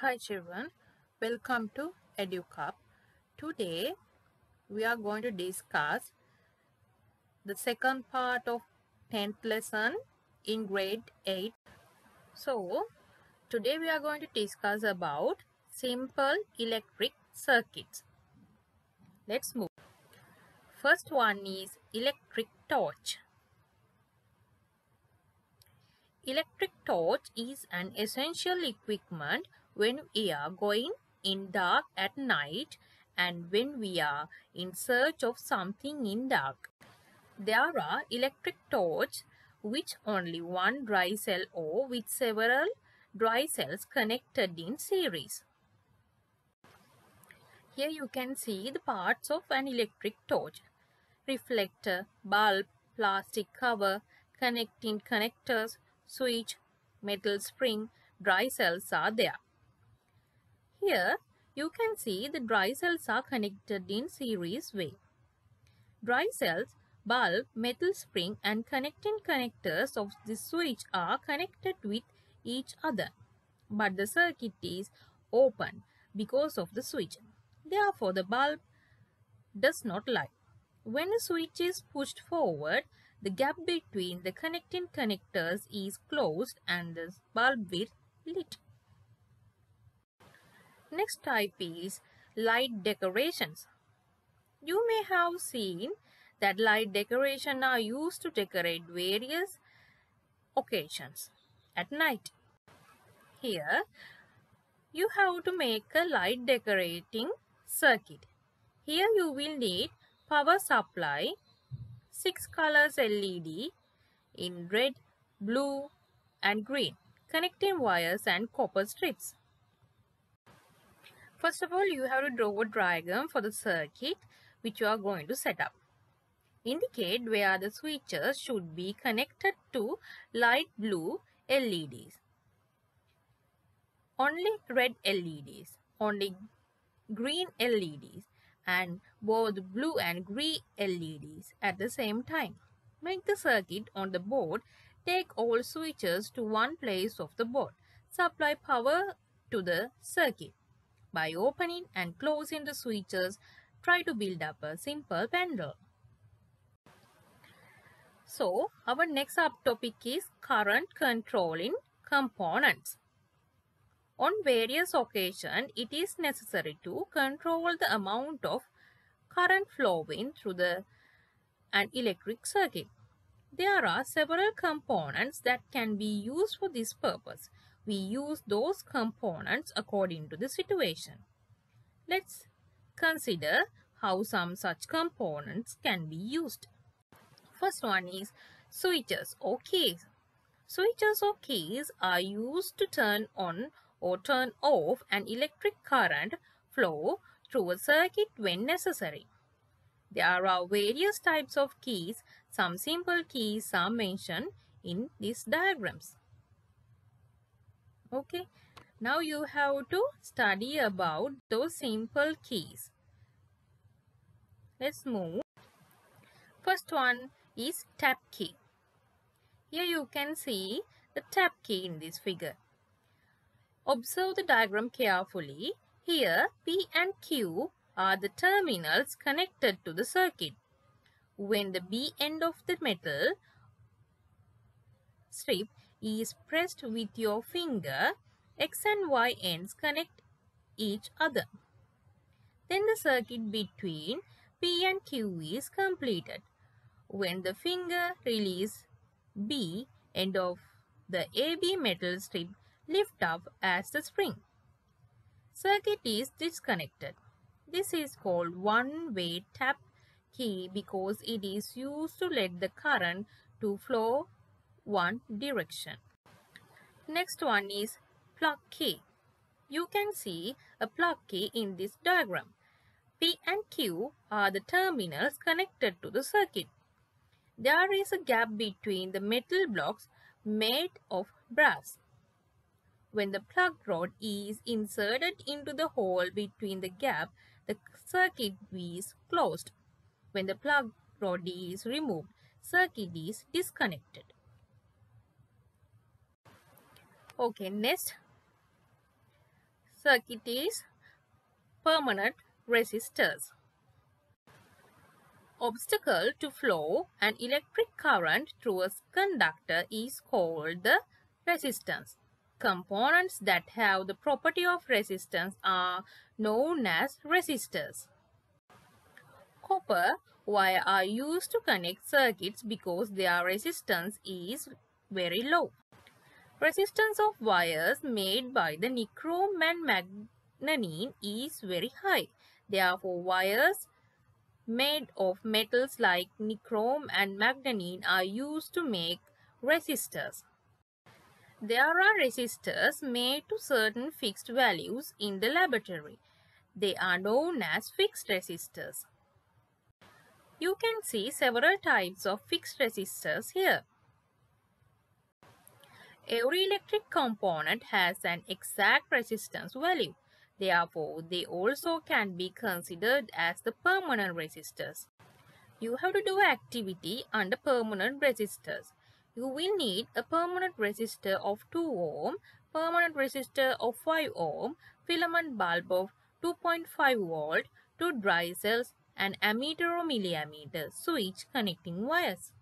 Hi children, welcome to Edu Cub. Today we are going to discuss the second part of 10th lesson in grade 8. So today we are going to discuss about simple electric circuits. Let's move. First one is electric torch. Electric torch is an essential equipment when we are going in dark at night and when we are in search of something in dark. There are electric torches which only one dry cell or with several dry cells connected in series. Here you can see the parts of an electric torch. Reflector, bulb, plastic cover, connecting connectors, switch, metal spring, dry cells are there. Here you can see the dry cells are connected in series way. Dry cells, bulb, metal spring and connecting connectors of the switch are connected with each other. But the circuit is open because of the switch. Therefore, the bulb does not light. When a switch is pushed forward, the gap between the connecting connectors is closed and the bulb will lit. Next type is light decorations. You may have seen that light decoration are used to decorate various occasions at night. Here, you have to make a light decorating circuit. Here you will need power supply, 6 colors LED in red, blue and green, connecting wires and copper strips. First of all, you have to draw a diagram for the circuit which you are going to set up. Indicate where the switches should be connected to light blue LEDs. Only red LEDs, only green LEDs and both blue and green LEDs at the same time. Make the circuit on the board. Take all switches to one place of the board. Supply power to the circuit. By opening and closing the switches, try to build up a simple pendulum. So, our next subtopic is current controlling components. On various occasions, it is necessary to control the amount of current flowing through the an electric circuit. There are several components that can be used for this purpose. We use those components according to the situation. Let's consider how some such components can be used. First one is switches or keys. Switches or keys are used to turn on or turn off an electric current flow through a circuit when necessary. There are various types of keys. Some simple keys are mentioned in these diagrams. Okay, now you have to study about those simple keys. Let's move. First one is tap key. Here you can see the tap key in this figure. Observe the diagram carefully. Here P and Q are the terminals connected to the circuit. When the B end of the metal strip is pressed with your finger, X and Y ends connect each other. Then the circuit between P and Q is completed. When the finger release B end of the AB metal strip lift up as the spring. Circuit is disconnected. This is called one-way tap key because it is used to let the current to flow one direction. Next one is plug key. You can see a plug key in this diagram. P and Q are the terminals connected to the circuit. There is a gap between the metal blocks made of brass. When the plug rod is inserted into the hole between the gap, the circuit is closed. When the plug rod is removed, circuit is disconnected. Okay, next circuit is permanent resistors. Obstacle to flow an electric current through a conductor is called the resistance. Components that have the property of resistance are known as resistors. Copper wire are used to connect circuits because their resistance is very low. Resistance of wires made by the nichrome and manganese is very high. Therefore, wires made of metals like nichrome and manganese are used to make resistors. There are resistors made to certain fixed values in the laboratory. They are known as fixed resistors. You can see several types of fixed resistors here. Every electric component has an exact resistance value. Therefore, they also can be considered as the permanent resistors. You have to do activity under permanent resistors. You will need a permanent resistor of 2 ohm, permanent resistor of 5 ohm, filament bulb of 2.5 volt, two dry cells, and ammeter or milliammeter switch connecting wires.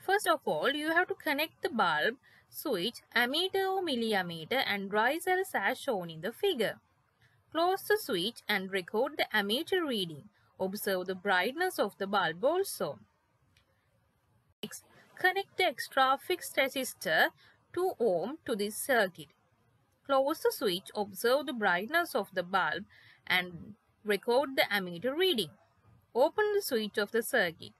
First of all, you have to connect the bulb switch, ammeter or milliammeter and dry cells as shown in the figure. Close the switch and record the ammeter reading. Observe the brightness of the bulb also. Next, connect the extra fixed resistor 2 ohm to this circuit. Close the switch, observe the brightness of the bulb and record the ammeter reading. Open the switch of the circuit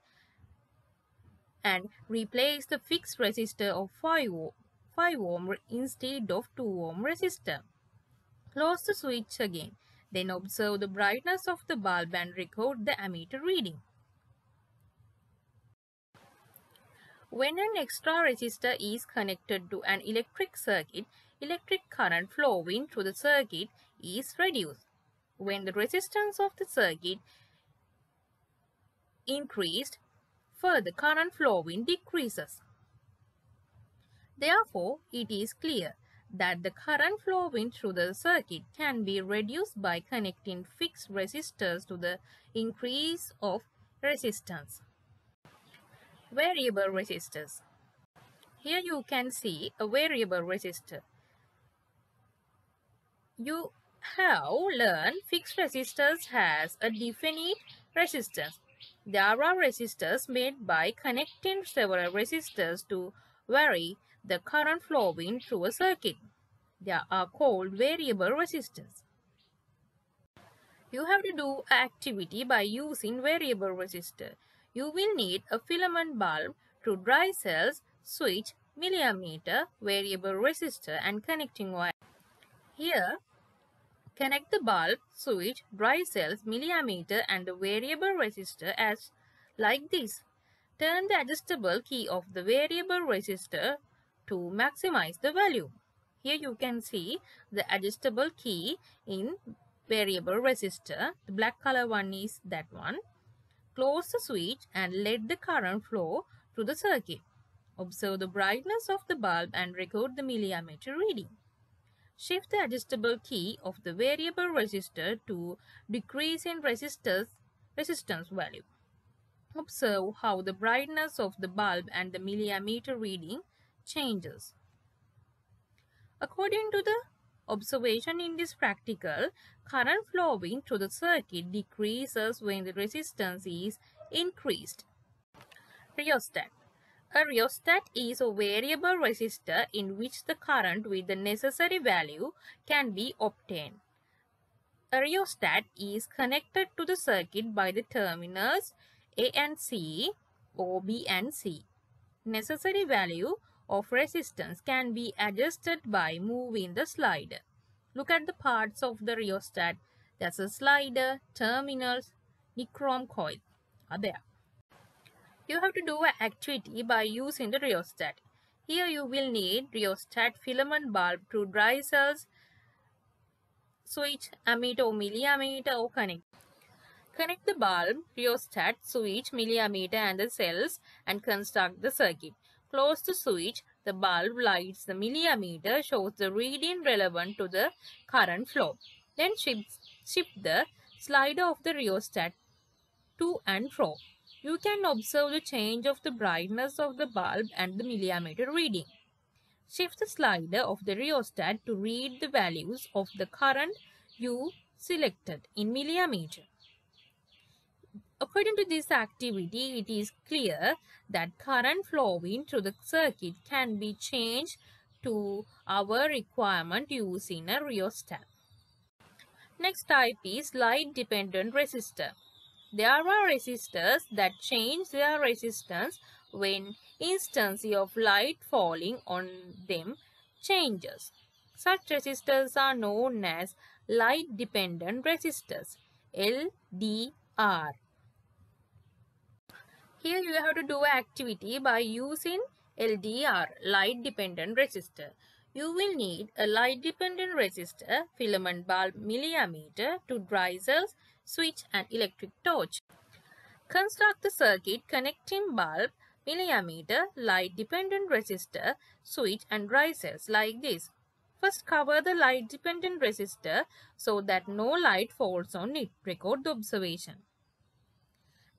and replace the fixed resistor of 5 ohm 5 ohm instead of 2 ohm resistor. Close the switch again. Then observe the brightness of the bulb and record the ammeter reading. When an extra resistor is connected to an electric circuit, electric current flowing through the circuit is reduced. When the resistance of the circuit increased, further current flowing decreases. Therefore, it is clear that the current flowing through the circuit can be reduced by connecting fixed resistors to the increase of resistance. Variable resistors. Here you can see a variable resistor. You have learned fixed resistors has a definite resistance. There are resistors made by connecting several resistors to vary the current flowing through a circuit. They are called variable resistors. You have to do an activity by using variable resistor. You will need a filament bulb, two dry cells, switch, milliammeter, variable resistor and connecting wire. Here, connect the bulb, switch, dry cells, milliammeter and the variable resistor as like this. Turn the adjustable key of the variable resistor to maximize the value. Here you can see the adjustable key in variable resistor. The black color one is that one. Close the switch and let the current flow through the circuit. Observe the brightness of the bulb and record the milliammeter reading. Shift the adjustable key of the variable resistor to decrease in resistance resistance value. Observe how the brightness of the bulb and the milliammeter reading changes. According to the observation in this practical, current flowing through the circuit decreases when the resistance is increased. Rheostat A rheostat is a variable resistor in which the current with the necessary value can be obtained. A rheostat is connected to the circuit by the terminals A and C or B and C. Necessary value of resistance can be adjusted by moving the slider. Look at the parts of the rheostat. There's a slider, terminals, nichrome coil are there. You have to do an activity by using the rheostat. Here you will need rheostat filament bulb to dry cells, switch, ammeter or milliammeter or connect. Connect the bulb, rheostat, switch, milliammeter and the cells and construct the circuit. Close the switch, the bulb lights the milliammeter shows the reading relevant to the current flow. Then shift, shift the slider of the rheostat to and fro. You can observe the change of the brightness of the bulb and the milliammeter reading. Shift the slider of the rheostat to read the values of the current you selected in milliammeter. According to this activity, it is clear that current flowing through the circuit can be changed to our requirement using a rheostat. Next type is light dependent resistor. There are resistors that change their resistance when intensity of light falling on them changes. Such resistors are known as light dependent resistors LDR. Here you have to do activity by using LDR light dependent resistor. You will need a light dependent resistor, filament bulb milliammeter, two dry cells, switch and electric torch. Construct the circuit connecting bulb, milliammeter, light dependent resistor, switch and dry cells like this. First cover the light dependent resistor so that no light falls on it. Record the observation.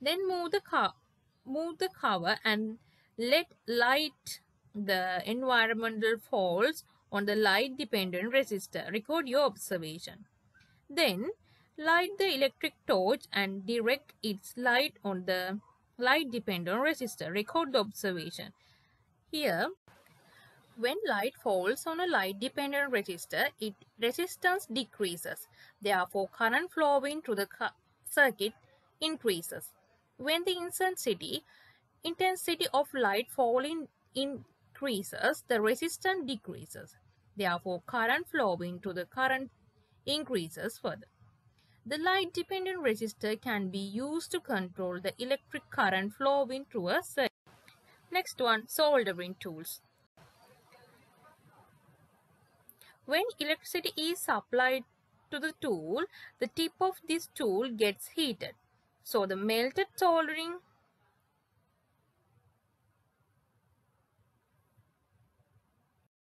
Then move the, move the cover and let light the environmental faults on the light dependent resistor. Record your observation. Then light the electric torch and direct its light on the light dependent resistor. Record the observation. Here, when light falls on a light dependent resistor, its resistance decreases. Therefore, current flowing through the circuit increases. When the intensity, intensity of light falling increases, the resistance decreases. Therefore, current flowing to the current increases further. The light dependent resistor can be used to control the electric current flowing through a circuit. Next one, soldering tools. When electricity is supplied to the tool, the tip of this tool gets heated. So the melted soldering